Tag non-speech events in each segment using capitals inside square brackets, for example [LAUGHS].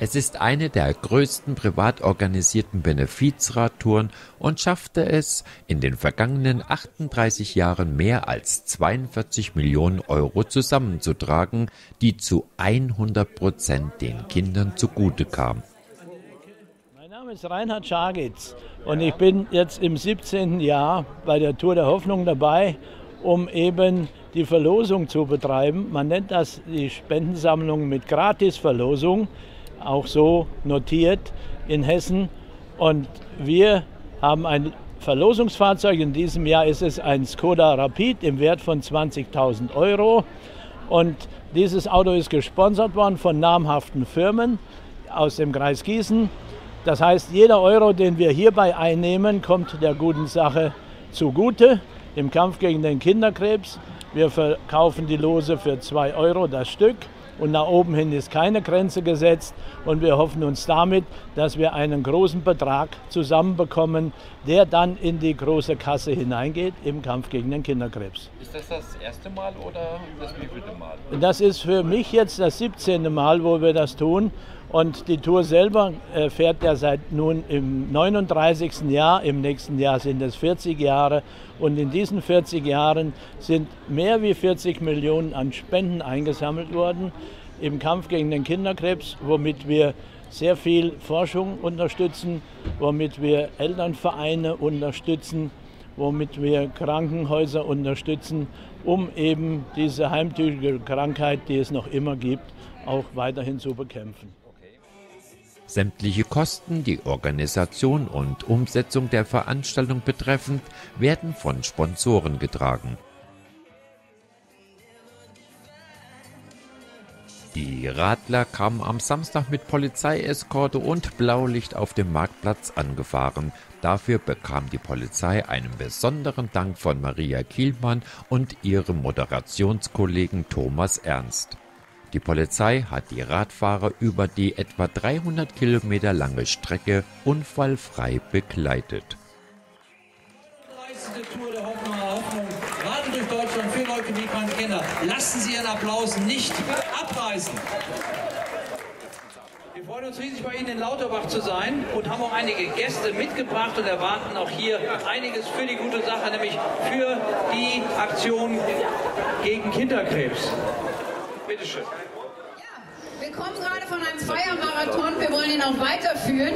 Es ist eine der größten privat organisierten Benefizradtouren und schaffte es, in den vergangenen 38 Jahren mehr als 42 Millionen Euro zusammenzutragen, die zu 100 Prozent den Kindern zugute kamen. Mein Name ist Reinhard Schagitz und ich bin jetzt im 17. Jahr bei der Tour der Hoffnung dabei, um eben die Verlosung zu betreiben. Man nennt das die Spendensammlung mit Gratisverlosung auch so notiert in Hessen. Und wir haben ein Verlosungsfahrzeug. In diesem Jahr ist es ein Skoda Rapid im Wert von 20.000 Euro. Und dieses Auto ist gesponsert worden von namhaften Firmen aus dem Kreis Gießen. Das heißt, jeder Euro, den wir hierbei einnehmen, kommt der guten Sache zugute im Kampf gegen den Kinderkrebs. Wir verkaufen die Lose für 2 Euro das Stück und nach oben hin ist keine Grenze gesetzt. Und wir hoffen uns damit, dass wir einen großen Betrag zusammenbekommen, der dann in die große Kasse hineingeht im Kampf gegen den Kinderkrebs. Ist das das erste Mal oder das wievielte Mal? Das ist für mich jetzt das 17. Mal, wo wir das tun. Und die Tour selber äh, fährt ja seit nun im 39. Jahr, im nächsten Jahr sind es 40 Jahre. Und in diesen 40 Jahren sind mehr wie 40 Millionen an Spenden eingesammelt worden im Kampf gegen den Kinderkrebs, womit wir sehr viel Forschung unterstützen, womit wir Elternvereine unterstützen, womit wir Krankenhäuser unterstützen, um eben diese heimtückische Krankheit, die es noch immer gibt, auch weiterhin zu bekämpfen. Sämtliche Kosten, die Organisation und Umsetzung der Veranstaltung betreffend, werden von Sponsoren getragen. Die Radler kamen am Samstag mit Polizeieskorte und Blaulicht auf dem Marktplatz angefahren. Dafür bekam die Polizei einen besonderen Dank von Maria Kielmann und ihrem Moderationskollegen Thomas Ernst. Die Polizei hat die Radfahrer über die etwa 300 Kilometer lange Strecke unfallfrei begleitet. Tour der Hoffnung, Hoffnung. Raten durch Deutschland für leukämiekranke Kinder. Lassen Sie Ihren Applaus nicht abreißen. Wir freuen uns riesig, bei Ihnen in Lauterbach zu sein und haben auch einige Gäste mitgebracht und erwarten auch hier einiges für die gute Sache, nämlich für die Aktion gegen Kinderkrebs. Bitte schön. Wir kommen gerade von einem Auch weiterführen.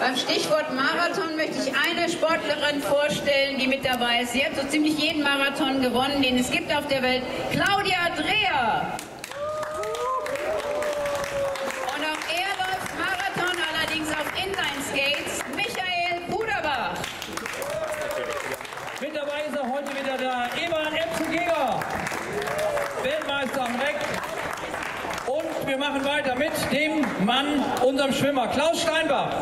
Beim Stichwort Marathon möchte ich eine Sportlerin vorstellen, die mit dabei ist. Sie hat so ziemlich jeden Marathon gewonnen, den es gibt auf der Welt. Claudia Dreher. Und auch er läuft Marathon, allerdings auf Inline-Skates. Michael Puderbach. Mit dabei ist auch heute wieder der Eberhard Epfelgeger, Weltmeister am Reck. Und wir machen weiter mit dem Mann, unserem Schwimmer, Klaus Steinbach.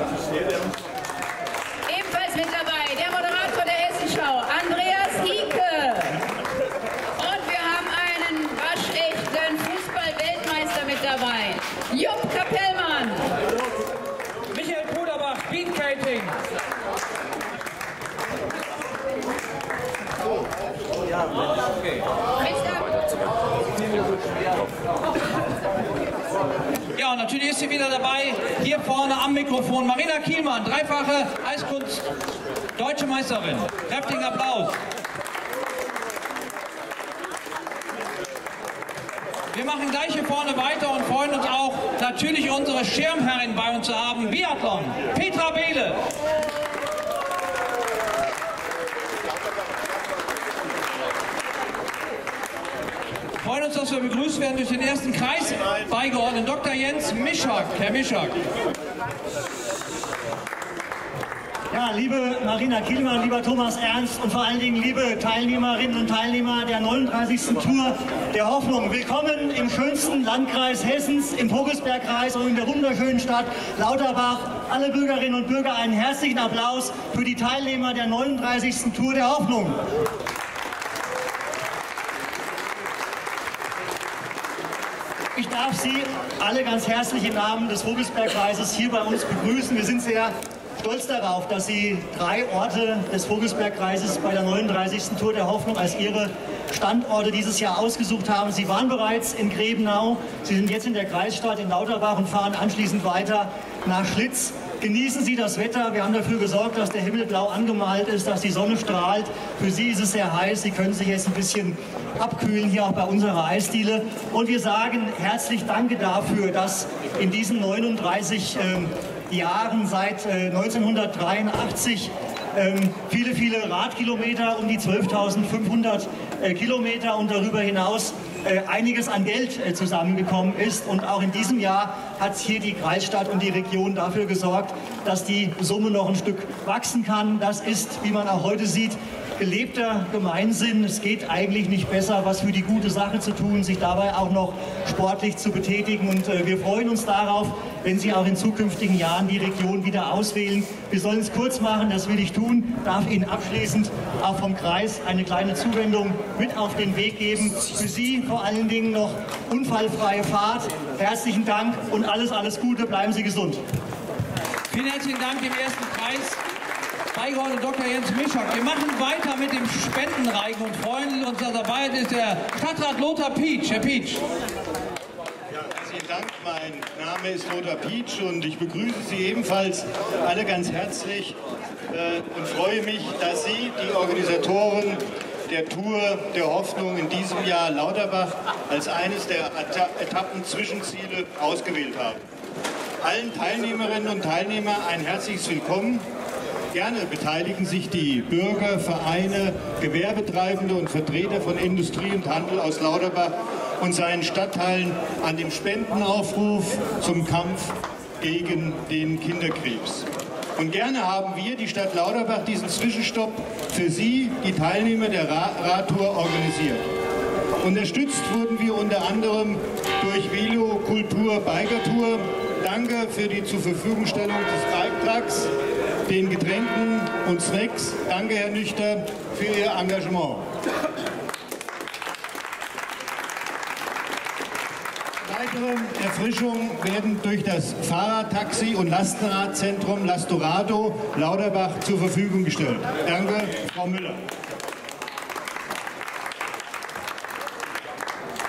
Ebenfalls mit dabei der Moderator der Hessenschau, Andreas Hieke. Und wir haben einen waschechten Fußball-Weltmeister mit dabei, Jupp Kapellmann. Michael Puderbach, Speedkating. Ja, und natürlich ist sie wieder dabei, hier vorne am Mikrofon, Marina Kielmann, dreifache Eiskunst Deutsche Meisterin. Kräftigen Applaus. Wir machen gleich hier vorne weiter und freuen uns auch, natürlich unsere Schirmherrin bei uns zu haben, Biathlon, Petra Behle. Uns, dass wir begrüßt werden durch den ersten Kreis beigeordnet, Dr. Jens Mischak. Herr Mischak. Ja, liebe Marina Kielmann, lieber Thomas Ernst und vor allen Dingen liebe Teilnehmerinnen und Teilnehmer der 39. Tour der Hoffnung. Willkommen im schönsten Landkreis Hessens, im Vogelsbergkreis und in der wunderschönen Stadt Lauterbach. Alle Bürgerinnen und Bürger einen herzlichen Applaus für die Teilnehmer der 39. Tour der Hoffnung. Darf Sie alle ganz herzlich im Namen des Vogelsbergkreises hier bei uns begrüßen. Wir sind sehr stolz darauf, dass Sie drei Orte des Vogelsbergkreises bei der 39. Tour der Hoffnung als Ihre Standorte dieses Jahr ausgesucht haben. Sie waren bereits in Grebenau, Sie sind jetzt in der Kreisstadt in Lauterbach und fahren anschließend weiter nach Schlitz. Genießen Sie das Wetter. Wir haben dafür gesorgt, dass der Himmel blau angemalt ist, dass die Sonne strahlt. Für Sie ist es sehr heiß. Sie können sich jetzt ein bisschen abkühlen hier auch bei unserer Eisdiele. Und wir sagen herzlich Danke dafür, dass in diesen 39 äh, Jahren seit äh, 1983 ähm, viele, viele Radkilometer, um die 12.500 äh, Kilometer und darüber hinaus äh, einiges an Geld äh, zusammengekommen ist. Und auch in diesem Jahr hat hier die Kreisstadt und die Region dafür gesorgt, dass die Summe noch ein Stück wachsen kann. Das ist, wie man auch heute sieht, gelebter Gemeinsinn. Es geht eigentlich nicht besser, was für die gute Sache zu tun, sich dabei auch noch sportlich zu betätigen. Und äh, wir freuen uns darauf, wenn Sie auch in zukünftigen Jahren die Region wieder auswählen. Wir sollen es kurz machen, das will ich tun, darf Ihnen abschließend auch vom Kreis eine kleine Zuwendung mit auf den Weg geben. Für Sie vor allen Dingen noch unfallfreie Fahrt. Herzlichen Dank und alles, alles Gute. Bleiben Sie gesund. Vielen herzlichen Dank im ersten Kreis. Beigeordneter Dr. Jens Mischak. Wir machen weiter mit dem Spendenreichen und freuen uns, dass dabei ist der Stadtrat Lothar Pietsch. Herr Pietsch. Ja, herzlichen Dank. Mein Name ist Lothar Pietsch und ich begrüße Sie ebenfalls alle ganz herzlich äh, und freue mich, dass Sie, die Organisatoren der Tour der Hoffnung in diesem Jahr Lauterbach als eines der Etappen-Zwischenziele ausgewählt haben. Allen Teilnehmerinnen und Teilnehmern ein herzliches Willkommen Gerne beteiligen sich die Bürger, Vereine, Gewerbetreibende und Vertreter von Industrie und Handel aus Lauterbach und seinen Stadtteilen an dem Spendenaufruf zum Kampf gegen den Kinderkrebs. Und gerne haben wir, die Stadt Lauterbach, diesen Zwischenstopp für Sie, die Teilnehmer der Radtour, organisiert. Unterstützt wurden wir unter anderem durch Velo Kultur Biker Tour. Danke für die Zurverfügungstellung des Beitrags den Getränken und Snacks. Danke, Herr Nüchter, für Ihr Engagement. Weitere Erfrischungen werden durch das Fahrradtaxi und Lastenradzentrum Lastorado Lauterbach zur Verfügung gestellt. Danke, Frau Müller.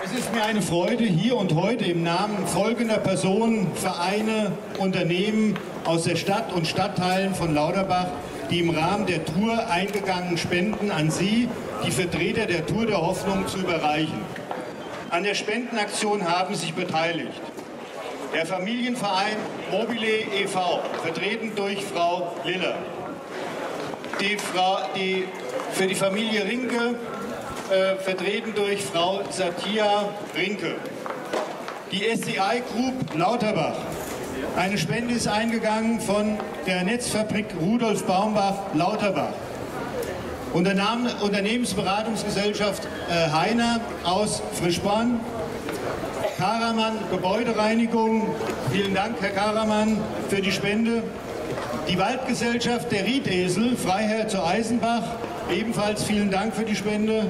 Es ist mir eine Freude, hier und heute im Namen folgender Personen, Vereine, Unternehmen aus der Stadt und Stadtteilen von Lauterbach die im Rahmen der Tour eingegangenen Spenden an Sie, die Vertreter der Tour der Hoffnung, zu überreichen. An der Spendenaktion haben sich beteiligt der Familienverein Mobile e.V., vertreten durch Frau Liller. Die Frau, die, für die Familie Rinke, äh, vertreten durch Frau Satia Rinke. Die SCI Group Lauterbach, eine Spende ist eingegangen von der Netzfabrik Rudolf Baumbach Lauterbach. Unternehmensberatungsgesellschaft äh, Heiner aus Frischborn. Karaman Gebäudereinigung, vielen Dank Herr Karaman für die Spende. Die Waldgesellschaft der Riedesel, Freiherr zu Eisenbach, ebenfalls vielen Dank für die Spende.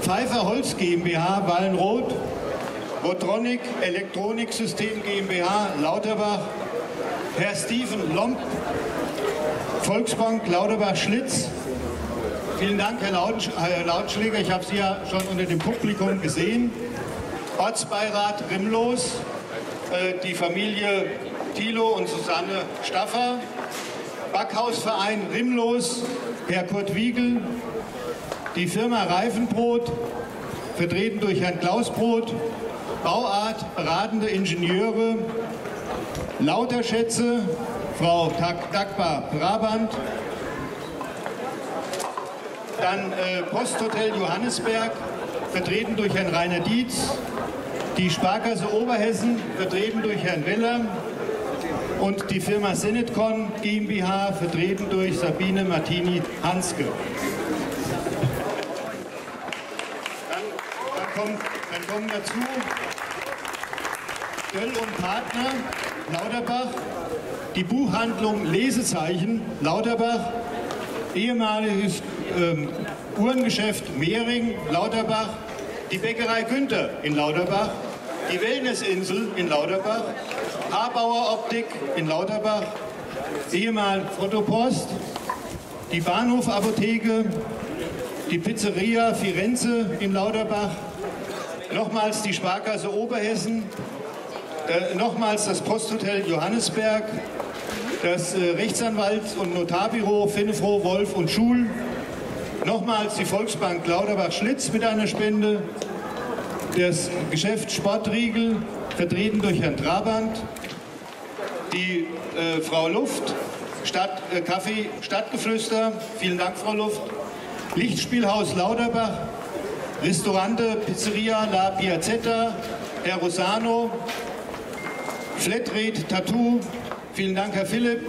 Pfeiffer Holz GmbH Wallenroth, Rotronic Elektroniksystem GmbH Lauterbach, Herr Steven Lomp, Volksbank Lauterbach-Schlitz. Vielen Dank, Herr, Laut, Herr Lautschläger, ich habe Sie ja schon unter dem Publikum gesehen. Ortsbeirat Rimlos, äh, die Familie Thilo und Susanne Staffer, Backhausverein Rimlos, Herr Kurt Wiegel, die Firma Reifenbrot, vertreten durch Herrn Klaus Brot, Bauart, beratende Ingenieure, Lauterschätze, Frau Dagmar Brabant, dann äh, Posthotel Johannesberg, vertreten durch Herrn Rainer Dietz, die Sparkasse Oberhessen, vertreten durch Herrn Weller. Und die Firma Senetcon GmbH, vertreten durch Sabine Martini-Hanske. Kommen dazu Döll und Partner Lauterbach, die Buchhandlung Lesezeichen Lauterbach, ehemaliges ähm, Uhrengeschäft Mehring Lauterbach, die Bäckerei Günther in Lauterbach, die Wellnessinsel in Lauterbach, Habauer Optik in Lauterbach, ehemal Fotopost, die Bahnhofapotheke, die Pizzeria Firenze in Lauterbach, nochmals die Sparkasse Oberhessen, äh, nochmals das Posthotel Johannesberg, das äh, Rechtsanwalts- und Notarbüro Finnefroh, Wolf und Schul, nochmals die Volksbank Lauterbach-Schlitz mit einer Spende, das Geschäft Sportriegel, vertreten durch Herrn Trabant, die äh, Frau Luft, Stadt, äh, Kaffee Stadtgeflüster, vielen Dank Frau Luft, Lichtspielhaus Lauterbach, Restaurante Pizzeria La Piazzetta, Herr Rosano, Flatrate Tattoo, vielen Dank Herr Philipp,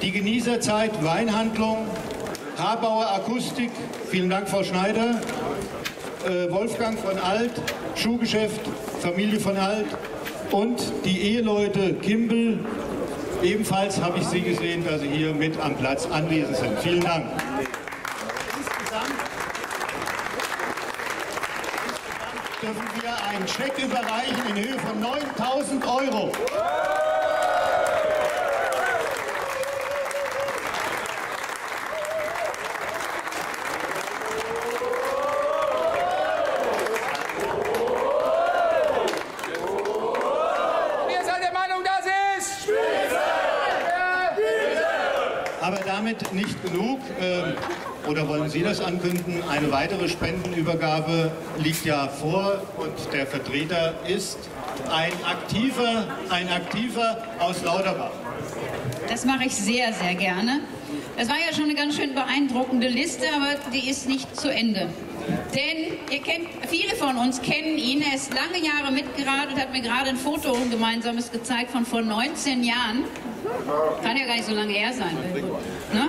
die Genießerzeit Weinhandlung, Habauer Akustik, vielen Dank Frau Schneider, äh, Wolfgang von Alt, Schuhgeschäft, Familie von Alt und die Eheleute Kimbel. Ebenfalls habe ich Sie gesehen, dass Sie hier mit am Platz anwesend sind. Vielen Dank. Dürfen wir einen Scheck überreichen in Höhe von 9000 Euro. Wir sind der Meinung, das ist Aber damit nicht genug. Ähm, Oder wollen Sie das ankündigen? Eine weitere Spendenübergabe liegt ja vor und der Vertreter ist ein aktiver, ein aktiver aus Lauterbach. Das mache ich sehr, sehr gerne. Das war ja schon eine ganz schön beeindruckende Liste, aber die ist nicht zu Ende. Denn ihr kennt, viele von uns kennen ihn. Er ist lange Jahre mitgeradelt, hat mir gerade ein Foto ein gemeinsames gezeigt von vor 19 Jahren. Kann ja gar nicht so lange her sein. Ne?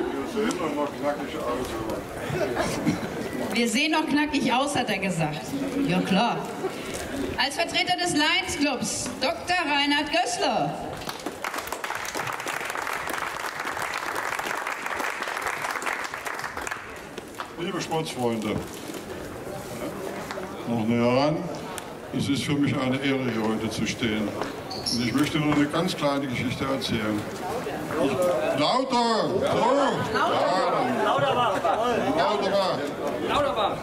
Wir sehen noch knackig aus, hat er gesagt. Ja klar. Als Vertreter des Lions Clubs, Dr. Reinhard Gößler. Liebe Sportsfreunde, noch näher ran. Es ist für mich eine Ehre, hier heute zu stehen. Und ich möchte nur eine ganz kleine Geschichte erzählen. Ich, lauter! So! Ja, Lauterbach! Lauterbach.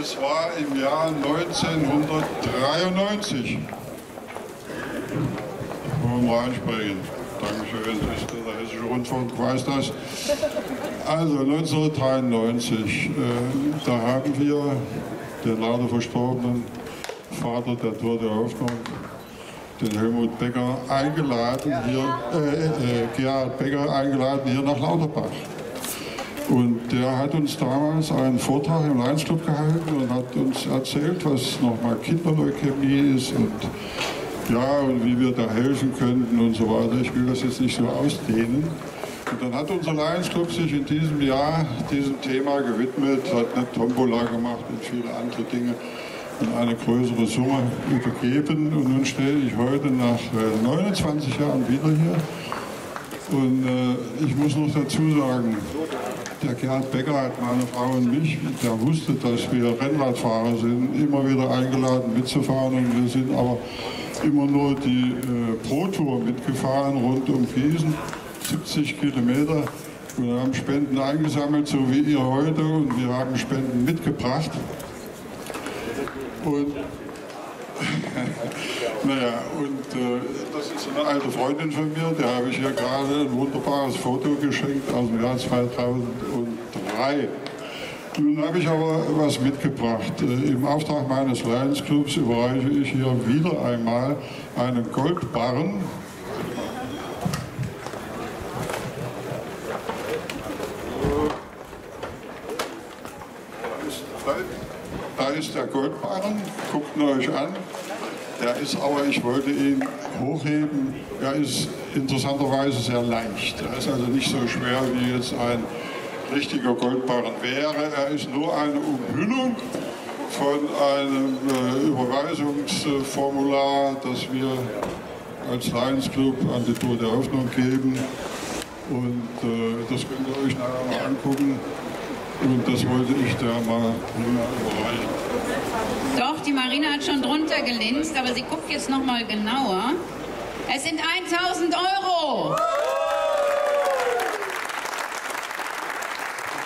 Es war im Jahr 1993. Wollen wir reinsprechen? Dankeschön, das ist der Hessische Rundfunk, weiß das. Also 1993, äh, da haben wir den leider verstorbenen Vater der Tor der Hoffnung, den Helmut Becker, eingeladen hier, äh, äh, Gerhard Becker eingeladen hier nach Lauterbach. Und der hat uns damals einen Vortrag im Lions Club gehalten und hat uns erzählt, was nochmal Kinderleukämie ist und ja, und wie wir da helfen könnten und so weiter. Ich will das jetzt nicht so ausdehnen. Und dann hat unser Lions Club sich in diesem Jahr diesem Thema gewidmet, hat eine Tombola gemacht und viele andere Dinge und eine größere Summe übergeben. Und nun stehe ich heute nach äh, 29 Jahren wieder hier. Und äh, ich muss noch dazu sagen, der Gerhard Becker hat meine Frau und mich, der wusste, dass wir Rennradfahrer sind, immer wieder eingeladen mitzufahren. Und wir sind aber immer nur die äh, Pro-Tour mitgefahren rund um Gießen, 70 Kilometer. Und haben Spenden eingesammelt, so wie ihr heute. Und wir haben Spenden mitgebracht. Und [LAUGHS] naja, und äh, das ist eine alte Freundin von mir, der habe ich hier gerade ein wunderbares Foto geschenkt aus dem Jahr 2003. Nun habe ich aber was mitgebracht. Äh, Im Auftrag meines Lions Clubs überreiche ich hier wieder einmal einen Goldbarren. Da ist der Goldbarren, guckt ihn euch an. Der ist aber, ich wollte ihn hochheben, er ist interessanterweise sehr leicht. Er ist also nicht so schwer wie jetzt ein richtiger Goldbarren wäre. Er ist nur eine Umhüllung von einem äh, Überweisungsformular, das wir als Lions Club an die Tour der Hoffnung geben. Und äh, das könnt ihr euch nachher mal angucken. Und das wollte ich da mal überreichen. Doch, die Marina hat schon drunter gelinst, aber sie guckt jetzt noch mal genauer. Es sind 1000 Euro.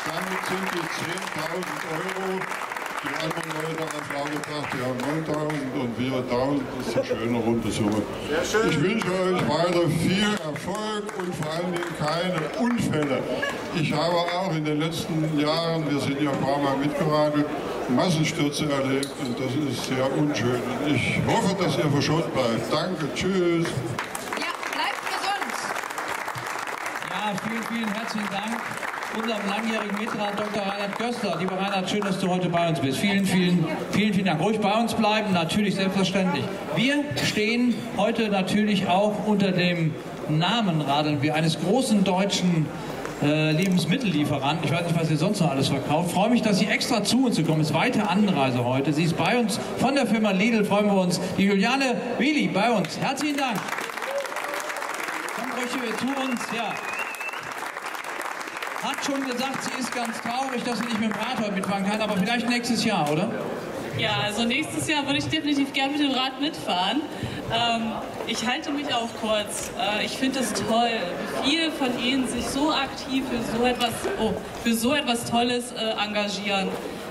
Damit sind die 10.000 Euro. Die anderen Leute haben Frau gebracht, die haben 9.000 und wir 1.000. Das ist eine schöne runde Summe. Ich wünsche euch weiter viel Erfolg und vor allen Dingen keine Unfälle. Ich habe auch in den letzten Jahren, wir sind ja ein paar Mal mitgeradelt, Massenstürze erlebt und das ist sehr unschön. Und ich hoffe, dass ihr verschont bleibt. Danke, tschüss. Ja, bleibt gesund. Ja, vielen, vielen herzlichen Dank unserem langjährigen Mitrat Dr. Reinhard Göster. Lieber Reinhard, schön, dass du heute bei uns bist. Vielen, vielen, vielen, vielen Dank. Ruhig bei uns bleiben, natürlich, selbstverständlich. Wir stehen heute natürlich auch unter dem Namen, radeln wir, eines großen deutschen äh, Lebensmittellieferanten. Ich weiß nicht, was ihr sonst noch alles verkauft. Freue mich, dass sie extra zu uns gekommen ist. Weite Anreise heute. Sie ist bei uns von der Firma Lidl, freuen wir uns. Die Juliane Wili bei uns. Herzlichen Dank. Kommt ruhig zu uns. Ja hat schon gesagt, sie ist ganz traurig, dass sie nicht mit dem Rad heute mitfahren kann, aber vielleicht nächstes Jahr, oder? Ja, also nächstes Jahr würde ich definitiv gerne mit dem Rad mitfahren. Ähm, ich halte mich auch kurz. Äh, ich finde es toll, wie viele von Ihnen sich so aktiv für so etwas, oh, für so etwas Tolles äh, engagieren.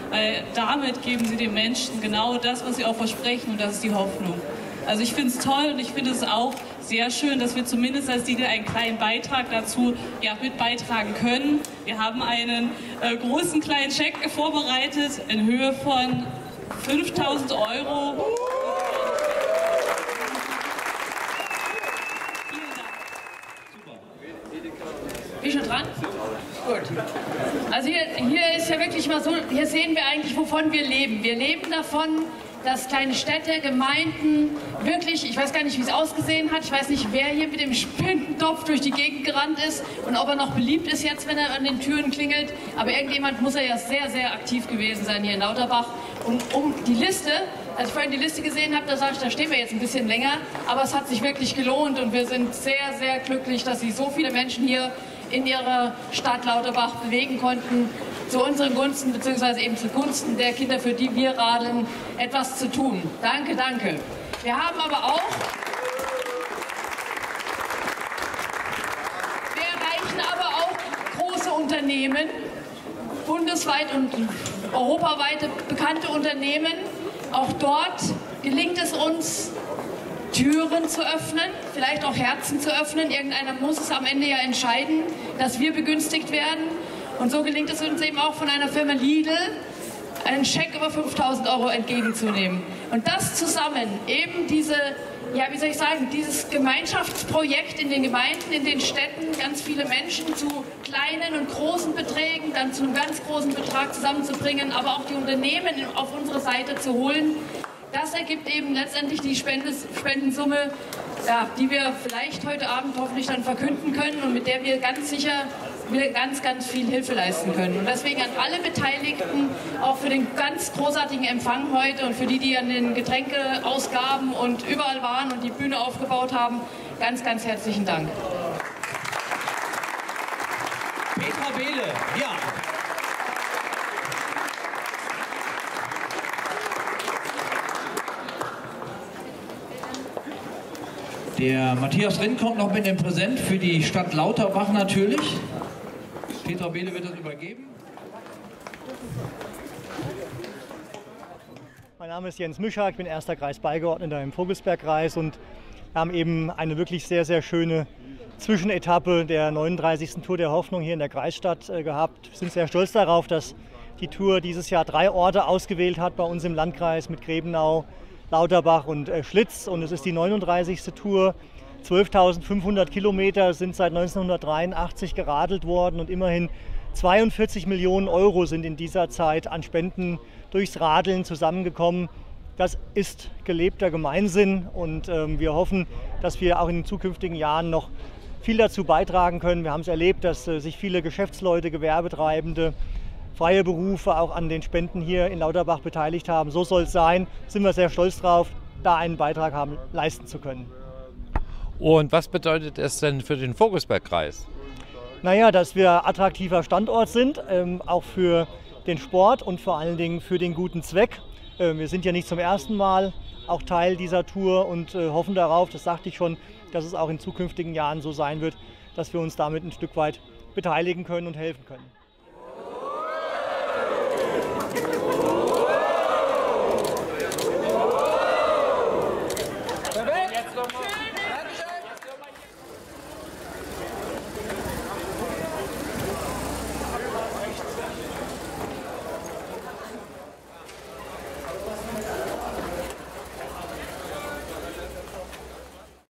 Weil damit geben Sie den Menschen genau das, was sie auch versprechen und das ist die Hoffnung. Also ich finde es toll und ich finde es auch sehr schön, dass wir zumindest als DIGE einen kleinen Beitrag dazu ja, mit beitragen können. Wir haben einen äh, großen kleinen Scheck vorbereitet in Höhe von 5000 Euro. Bin schon dran? Gut. Also hier, hier ist ja wirklich mal so, hier sehen wir eigentlich, wovon wir leben. Wir leben davon, dass kleine Städte, Gemeinden wirklich, ich weiß gar nicht, wie es ausgesehen hat, ich weiß nicht, wer hier mit dem Spindentopf durch die Gegend gerannt ist und ob er noch beliebt ist jetzt, wenn er an den Türen klingelt. Aber irgendjemand muss er ja sehr, sehr aktiv gewesen sein hier in Lauterbach. Und um die Liste, als ich vorhin die Liste gesehen habe, da sage ich, da stehen wir jetzt ein bisschen länger, aber es hat sich wirklich gelohnt und wir sind sehr, sehr glücklich, dass Sie so viele Menschen hier in ihrer Stadt Lauterbach bewegen konnten zu unseren Gunsten bzw. eben zugunsten der Kinder, für die wir radeln, etwas zu tun. Danke, danke. Wir haben aber auch wir erreichen aber auch große Unternehmen, bundesweit und europaweit bekannte Unternehmen. Auch dort gelingt es uns, Türen zu öffnen, vielleicht auch Herzen zu öffnen. Irgendeiner muss es am Ende ja entscheiden, dass wir begünstigt werden. Und so gelingt es uns eben auch von einer Firma Lidl, einen Scheck über 5000 Euro entgegenzunehmen. Und das zusammen, eben diese, ja, wie soll ich sagen, dieses Gemeinschaftsprojekt in den Gemeinden, in den Städten, ganz viele Menschen zu kleinen und großen Beträgen, dann zu einem ganz großen Betrag zusammenzubringen, aber auch die Unternehmen auf unsere Seite zu holen, das ergibt eben letztendlich die Spendensumme, ja, die wir vielleicht heute Abend hoffentlich dann verkünden können und mit der wir ganz sicher wir ganz, ganz viel Hilfe leisten können. Und deswegen an alle Beteiligten, auch für den ganz großartigen Empfang heute und für die, die an den Getränkeausgaben und überall waren und die Bühne aufgebaut haben, ganz, ganz herzlichen Dank. Petra Behle, ja. Der Matthias Rinn kommt noch mit dem Präsent für die Stadt Lauterbach natürlich. Petra Behle wird das übergeben. Mein Name ist Jens Mischer, ich bin erster Kreisbeigeordneter im Vogelsbergkreis und wir haben eben eine wirklich sehr, sehr schöne Zwischenetappe der 39. Tour der Hoffnung hier in der Kreisstadt äh, gehabt. Wir sind sehr stolz darauf, dass die Tour dieses Jahr drei Orte ausgewählt hat bei uns im Landkreis mit Grebenau, Lauterbach und äh, Schlitz. Und es ist die 39. Tour 12.500 Kilometer sind seit 1983 geradelt worden und immerhin 42 Millionen Euro sind in dieser Zeit an Spenden durchs Radeln zusammengekommen. Das ist gelebter Gemeinsinn und ähm, wir hoffen, dass wir auch in den zukünftigen Jahren noch viel dazu beitragen können. Wir haben es erlebt, dass äh, sich viele Geschäftsleute, Gewerbetreibende, freie Berufe auch an den Spenden hier in Lauterbach beteiligt haben. So soll es sein. Sind wir sehr stolz drauf, da einen Beitrag haben, leisten zu können. Und was bedeutet es denn für den Vogelsbergkreis? Naja, dass wir attraktiver Standort sind, ähm, auch für den Sport und vor allen Dingen für den guten Zweck. Ähm, wir sind ja nicht zum ersten Mal auch Teil dieser Tour und äh, hoffen darauf, das sagte ich schon, dass es auch in zukünftigen Jahren so sein wird, dass wir uns damit ein Stück weit beteiligen können und helfen können.